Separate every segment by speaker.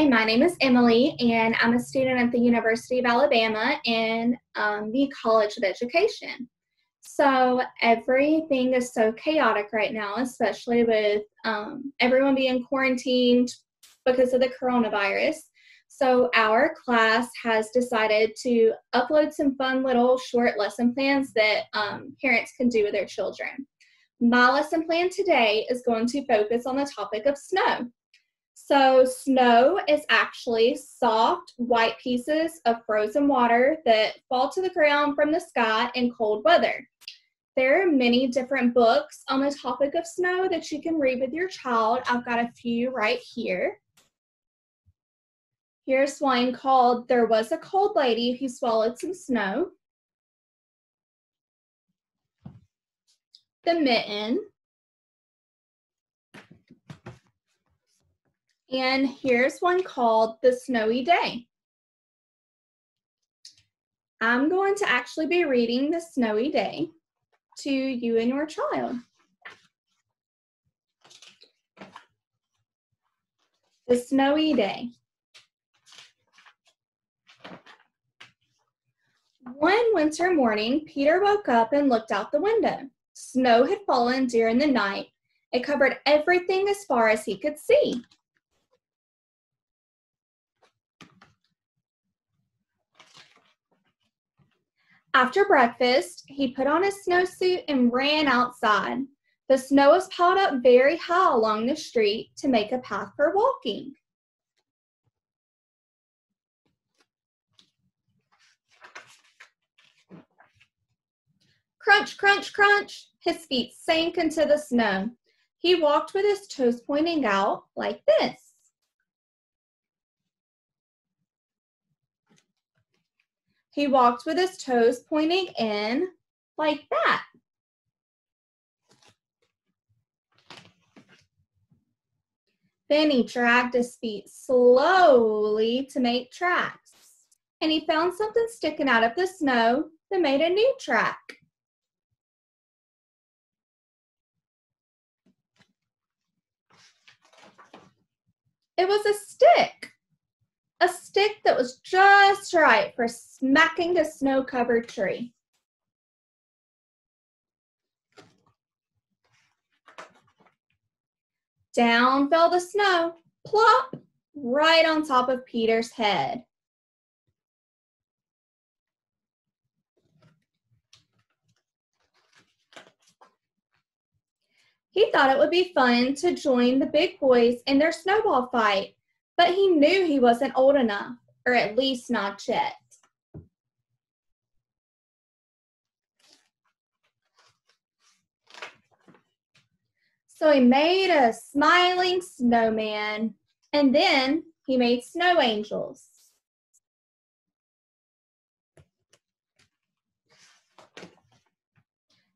Speaker 1: Hi, my name is Emily, and I'm a student at the University of Alabama in um, the College of Education. So, everything is so chaotic right now, especially with um, everyone being quarantined because of the coronavirus. So, our class has decided to upload some fun little short lesson plans that um, parents can do with their children. My lesson plan today is going to focus on the topic of snow. So, snow is actually soft, white pieces of frozen water that fall to the ground from the sky in cold weather. There are many different books on the topic of snow that you can read with your child. I've got a few right here. Here's one called There Was a Cold Lady Who Swallowed Some Snow. The Mitten. And here's one called The Snowy Day. I'm going to actually be reading The Snowy Day to you and your child. The Snowy Day. One winter morning, Peter woke up and looked out the window. Snow had fallen during the night. It covered everything as far as he could see. After breakfast, he put on his snowsuit and ran outside. The snow was piled up very high along the street to make a path for walking. Crunch, crunch, crunch. His feet sank into the snow. He walked with his toes pointing out like this. He walked with his toes pointing in like that. Then he dragged his feet slowly to make tracks. And he found something sticking out of the snow that made a new track. It was a stick. A stick that was just right for smacking a snow covered tree. Down fell the snow, plop, right on top of Peter's head. He thought it would be fun to join the big boys in their snowball fight, but he knew he wasn't old enough, or at least not yet. So he made a smiling snowman, and then he made snow angels.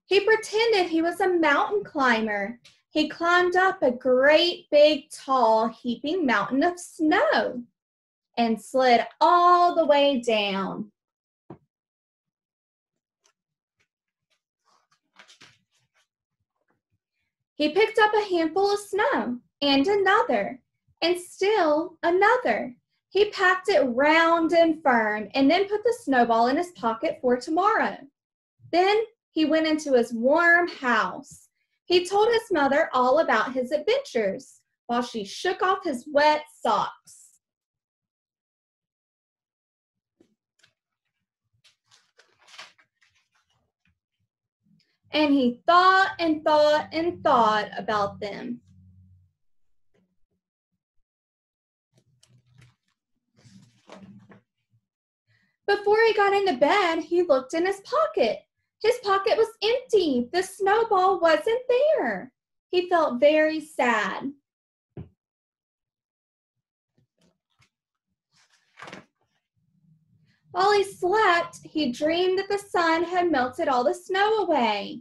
Speaker 1: He pretended he was a mountain climber. He climbed up a great big tall heaping mountain of snow and slid all the way down. He picked up a handful of snow and another and still another. He packed it round and firm and then put the snowball in his pocket for tomorrow. Then he went into his warm house. He told his mother all about his adventures while she shook off his wet socks. And he thought and thought and thought about them. Before he got into bed, he looked in his pocket his pocket was empty. The snowball wasn't there. He felt very sad. While he slept, he dreamed that the sun had melted all the snow away.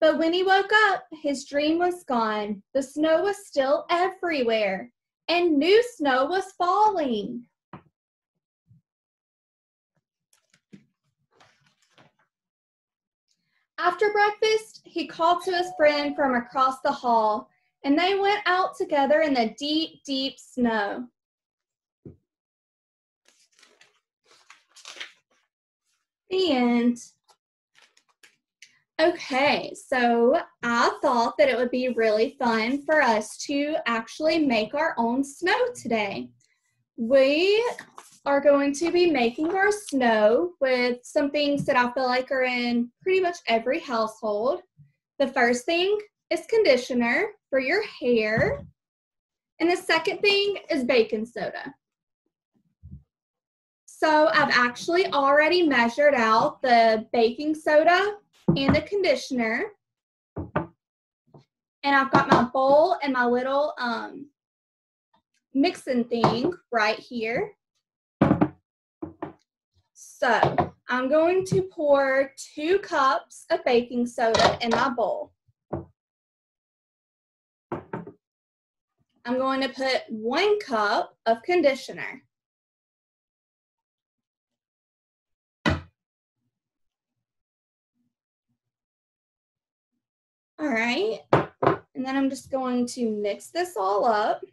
Speaker 1: But when he woke up, his dream was gone. The snow was still everywhere, and new snow was falling. After breakfast, he called to his friend from across the hall, and they went out together in the deep, deep snow. The end. Okay, so I thought that it would be really fun for us to actually make our own snow today. We are going to be making our snow with some things that I feel like are in pretty much every household. The first thing is conditioner for your hair. And the second thing is baking soda. So I've actually already measured out the baking soda and the conditioner. And I've got my bowl and my little um, mixing thing right here. So I'm going to pour two cups of baking soda in my bowl. I'm going to put one cup of conditioner. All right, and then I'm just going to mix this all up.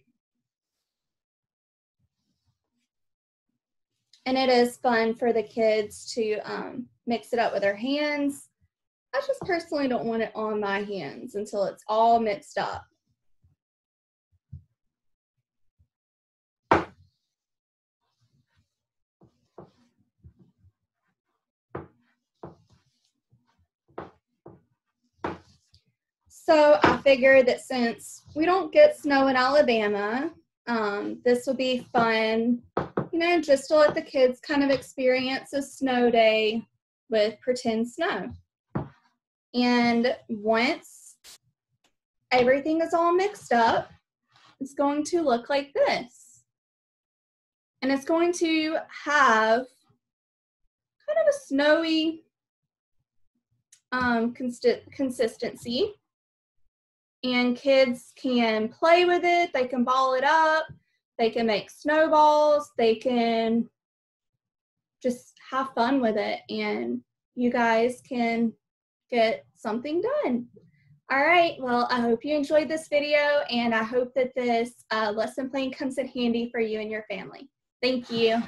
Speaker 1: And it is fun for the kids to um, mix it up with their hands. I just personally don't want it on my hands until it's all mixed up. So I figured that since we don't get snow in Alabama, um, this will be fun, just to let the kids kind of experience a snow day with pretend snow. And once everything is all mixed up, it's going to look like this. And it's going to have kind of a snowy um, consistency and kids can play with it. They can ball it up. They can make snowballs. They can just have fun with it, and you guys can get something done. All right, well, I hope you enjoyed this video, and I hope that this uh, lesson plan comes in handy for you and your family. Thank you.